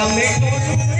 Amém.